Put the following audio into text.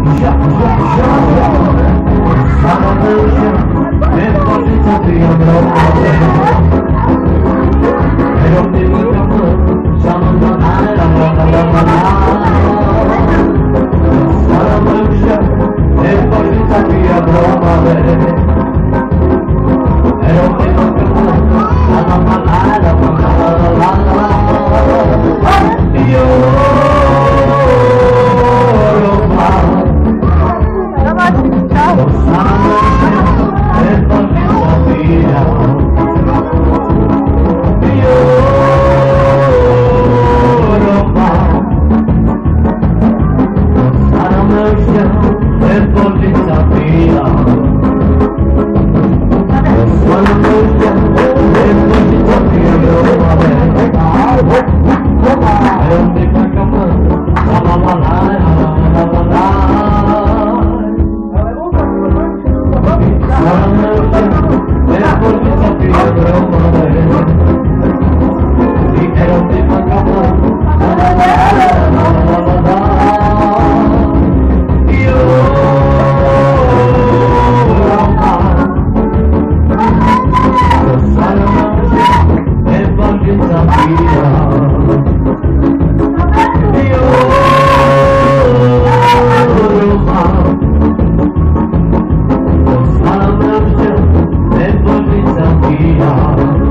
Salvation, this was the Los amos de Amen. freedom.